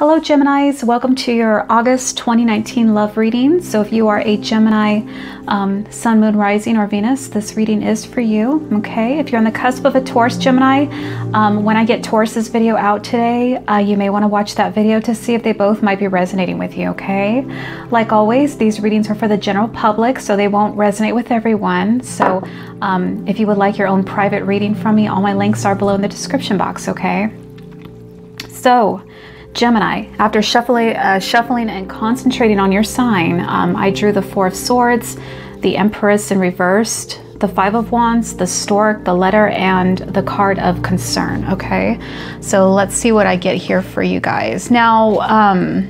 Hello, Geminis. Welcome to your August 2019 love reading. So, if you are a Gemini, um, Sun, Moon, Rising, or Venus, this reading is for you. Okay. If you're on the cusp of a Taurus Gemini, um, when I get Taurus's video out today, uh, you may want to watch that video to see if they both might be resonating with you. Okay. Like always, these readings are for the general public, so they won't resonate with everyone. So, um, if you would like your own private reading from me, all my links are below in the description box. Okay. So, Gemini, after shuffling, uh, shuffling and concentrating on your sign, um, I drew the Four of Swords, the Empress in reversed, the Five of Wands, the Stork, the letter, and the card of concern. Okay, so let's see what I get here for you guys. Now, um,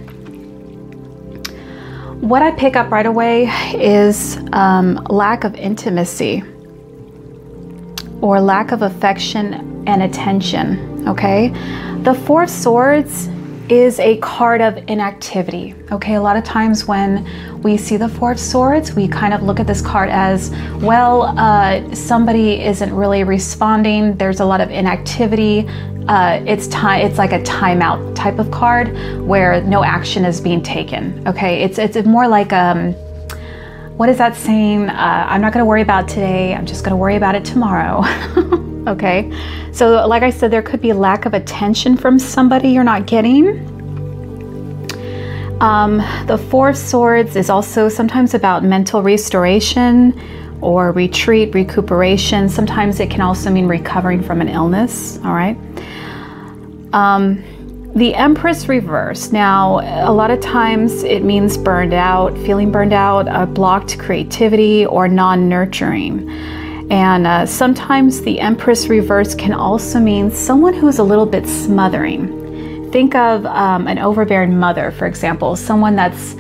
what I pick up right away is um, lack of intimacy or lack of affection and attention. Okay, the Four of Swords is a card of inactivity. Okay, a lot of times when we see the Four of Swords, we kind of look at this card as well, uh, somebody isn't really responding, there's a lot of inactivity. Uh, it's time. It's like a timeout type of card where no action is being taken. Okay, it's it's more like um, what is that saying? Uh, I'm not going to worry about today. I'm just going to worry about it tomorrow. okay? So, like I said, there could be lack of attention from somebody you're not getting. Um, the Four of Swords is also sometimes about mental restoration or retreat, recuperation. Sometimes it can also mean recovering from an illness, all right? Um, the Empress reverse. Now, a lot of times it means burned out, feeling burned out, uh, blocked creativity, or non nurturing. And uh, sometimes the Empress reverse can also mean someone who is a little bit smothering. Think of um, an overbearing mother, for example, someone that's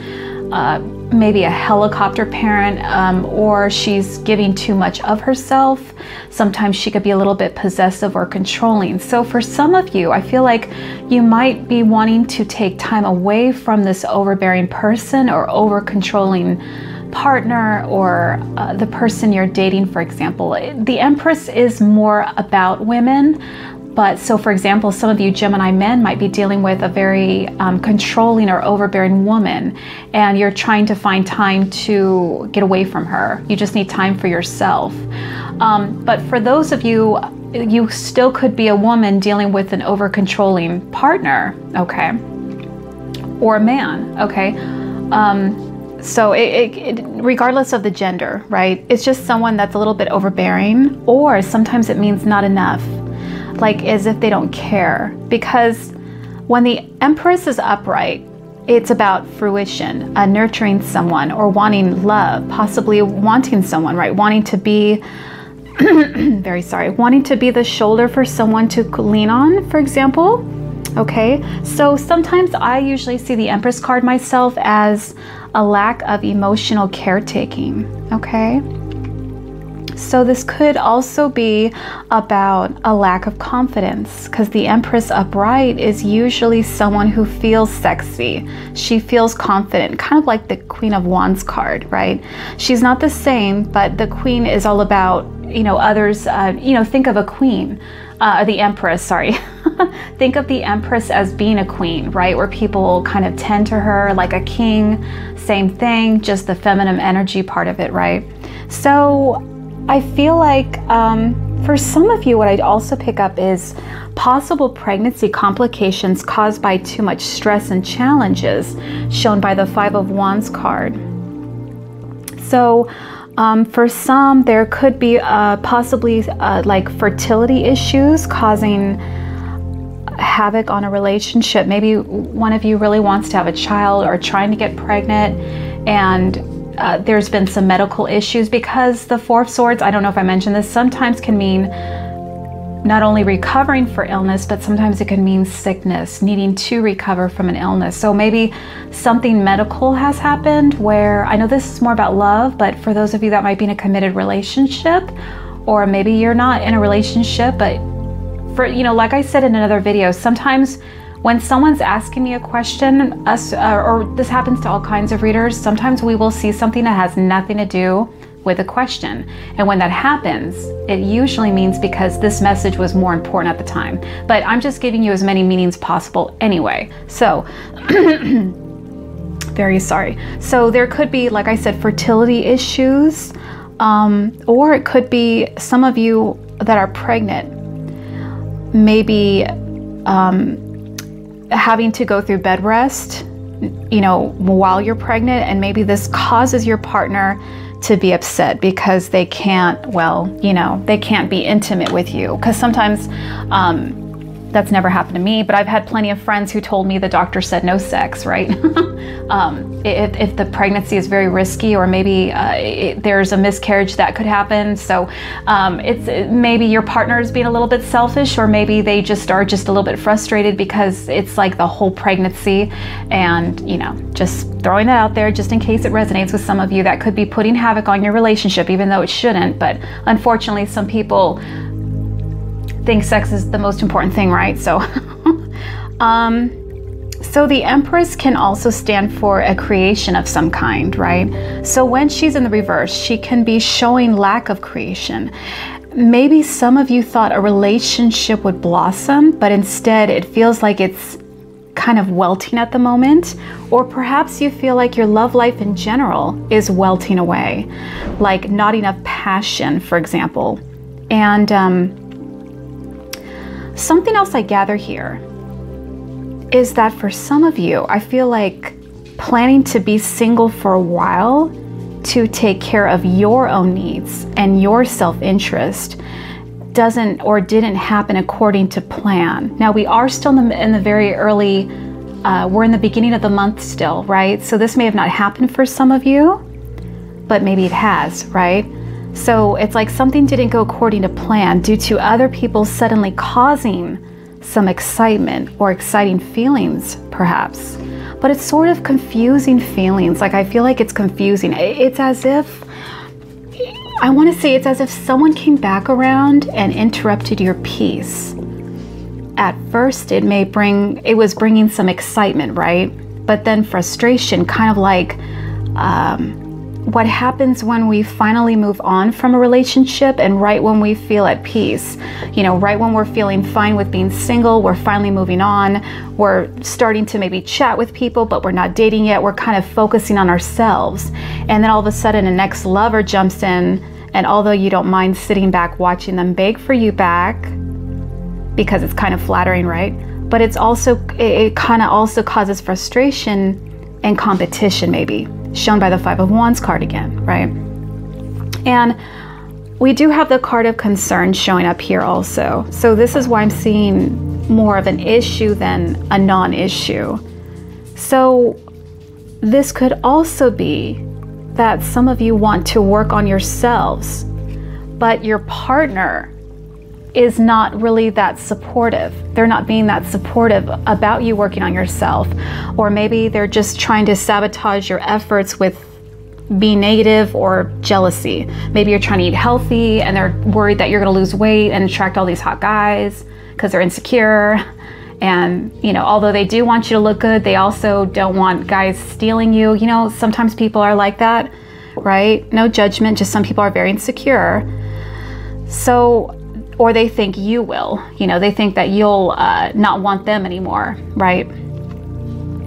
uh, maybe a helicopter parent um, or she's giving too much of herself. Sometimes she could be a little bit possessive or controlling. So, for some of you, I feel like you might be wanting to take time away from this overbearing person or over controlling partner or uh, the person you're dating, for example. The Empress is more about women. But so, for example, some of you Gemini men might be dealing with a very um, controlling or overbearing woman, and you're trying to find time to get away from her. You just need time for yourself. Um, but for those of you, you still could be a woman dealing with an over controlling partner, okay? Or a man, okay? Um, so it, it, it, regardless of the gender right it's just someone that's a little bit overbearing or sometimes it means not enough like as if they don't care. Because when the empress is upright it's about fruition uh, nurturing someone or wanting love possibly wanting someone right wanting to be very sorry wanting to be the shoulder for someone to lean on for example okay so sometimes i usually see the empress card myself as a lack of emotional caretaking, okay? So, this could also be about a lack of confidence because the Empress upright is usually someone who feels sexy. She feels confident, kind of like the Queen of Wands card, right? She's not the same, but the Queen is all about, you know, others, uh, you know, think of a queen, uh, the Empress, sorry. think of the Empress as being a queen, right? Where people kind of tend to her like a king. Same thing, just the feminine energy part of it, right? So I feel like um, for some of you, what I'd also pick up is possible pregnancy complications caused by too much stress and challenges, shown by the Five of Wands card. So, um, for some, there could be uh, possibly uh, like fertility issues causing havoc on a relationship. Maybe one of you really wants to have a child or trying to get pregnant, and uh, there's been some medical issues because the Four of Swords, I don't know if I mentioned this, sometimes can mean not only recovering for illness, but sometimes it can mean sickness, needing to recover from an illness. So maybe something medical has happened where I know this is more about love, but for those of you that might be in a committed relationship, or maybe you're not in a relationship, but for you know like i said in another video sometimes when someone's asking me a question us uh, or this happens to all kinds of readers sometimes we will see something that has nothing to do with a question. And when that happens, it usually means because this message was more important at the time. But I'm just giving you as many meanings possible anyway. So, very sorry. So, there could be, like I said, fertility issues, um, or it could be some of you that are pregnant, maybe um, having to go through bed rest, you know, while you're pregnant, and maybe this causes your partner to be upset because they can't, well, you know, they can't be intimate with you. Because sometimes um, that's never happened to me, but I've had plenty of friends who told me the doctor said no sex, right? um, if, if, the pregnancy is very risky or maybe uh, it, there's a miscarriage that could happen. So um, it's maybe your partner is being a little bit selfish or maybe they just are just a little bit frustrated because it's like the whole pregnancy and, you know, just throwing that out there just in case it resonates with some of you that could be putting havoc on your relationship even though it shouldn't. But unfortunately, some people think sex is the most important thing, right? So, um, so the Empress can also stand for a creation of some kind, right? So when she's in the reverse, she can be showing lack of creation. Maybe some of you thought a relationship would blossom, but instead it feels like it's kind of welting at the moment, or perhaps you feel like your love life in general is welting away, like not enough passion, for example. And um, Something else I gather here is that for some of you, I feel like planning to be single for a while to take care of your own needs and your self interest doesn't or didn't happen according to plan. Now, we are still in the, in the very early, uh, we're in the beginning of the month still, right? So this may have not happened for some of you, but maybe it has, right? So it's like something didn't go according to plan due to other people suddenly causing some excitement or exciting feelings, perhaps. But it's sort of confusing feelings. Like I feel like it's confusing. It's as if, I want to say, it's as if someone came back around and interrupted your peace. At first, it may bring, it was bringing some excitement, right? But then frustration, kind of like, um, what happens when we finally move on from a relationship and right when we feel at peace. You know, right when we're feeling fine with being single, we're finally moving on, we're starting to maybe chat with people, but we're not dating yet, we're kind of focusing on ourselves. And then all of a sudden, a next lover jumps in, and although you don't mind sitting back watching them beg for you back, because it's kind of flattering, right? But it's also, it, it kind of also causes frustration and competition, maybe shown by the Five of Wands card again, right? And we do have the card of concern showing up here also. So this is why I'm seeing more of an issue than a non issue. So this could also be that some of you want to work on yourselves, but your partner is not really that supportive. They're not being that supportive about you working on yourself. Or maybe they're just trying to sabotage your efforts with being negative or jealousy. Maybe you're trying to eat healthy and they're worried that you're going to lose weight and attract all these hot guys because they're insecure. And, you know, although they do want you to look good, they also don't want guys stealing you. You know, sometimes people are like that, right? No judgment, just some people are very insecure. So or they think you will. You know, they think that you'll uh, not want them anymore, right?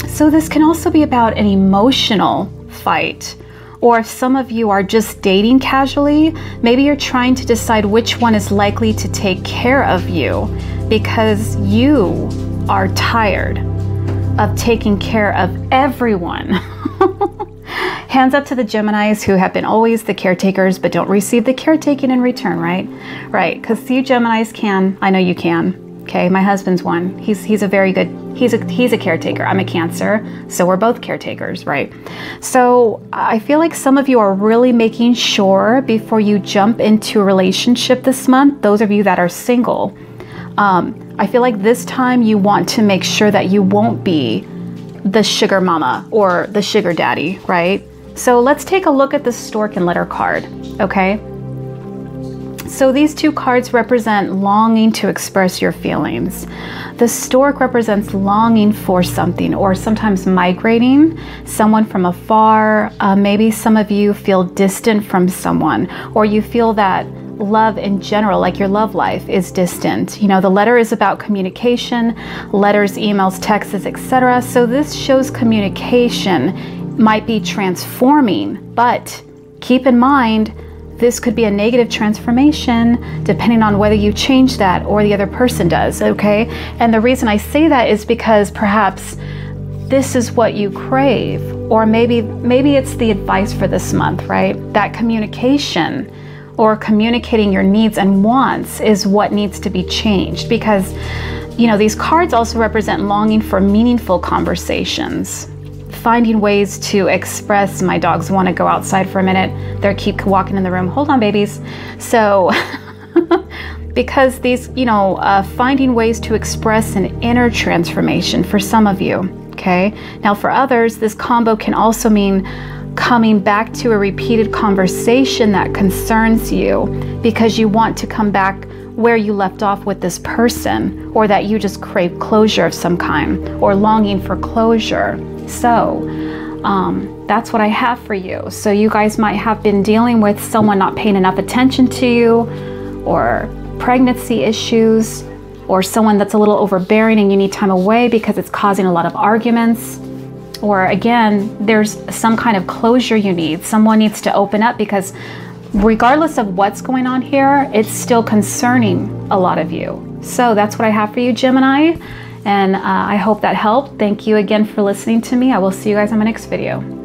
So, this can also be about an emotional fight. Or if some of you are just dating casually, maybe you're trying to decide which one is likely to take care of you because you are tired of taking care of everyone. Hands up to the Geminis who have been always the caretakers but don't receive the caretaking in return, right? Right, because you Geminis can. I know you can. Okay, my husband's one. He's he's a very good. He's a he's a caretaker. I'm a Cancer, so we're both caretakers, right? So I feel like some of you are really making sure before you jump into a relationship this month. Those of you that are single, um, I feel like this time you want to make sure that you won't be the sugar mama or the sugar daddy, right? So let's take a look at the stork and letter card, okay? So these two cards represent longing to express your feelings. The stork represents longing for something or sometimes migrating, someone from afar. Uh, maybe some of you feel distant from someone or you feel that love in general, like your love life, is distant. You know, the letter is about communication, letters, emails, texts, etc. So this shows communication might be transforming, but keep in mind this could be a negative transformation depending on whether you change that or the other person does, okay? And the reason I say that is because perhaps this is what you crave or maybe maybe it's the advice for this month, right? That communication or communicating your needs and wants is what needs to be changed because you know these cards also represent longing for meaningful conversations finding ways to express. My dogs want to go outside for a minute. They keep walking in the room. Hold on babies. So because these you know uh, finding ways to express an inner transformation for some of you okay? Now for others this combo can also mean coming back to a repeated conversation that concerns you because you want to come back where you left off with this person, or that you just crave closure of some kind, or longing for closure. So, um, that's what I have for you. So, you guys might have been dealing with someone not paying enough attention to you, or pregnancy issues, or someone that's a little overbearing and you need time away because it's causing a lot of arguments or again, there's some kind of closure you need. Someone needs to open up because regardless of what's going on here, it's still concerning a lot of you. So that's what I have for you, Gemini. And uh, I hope that helped. Thank you again for listening to me. I will see you guys on my next video.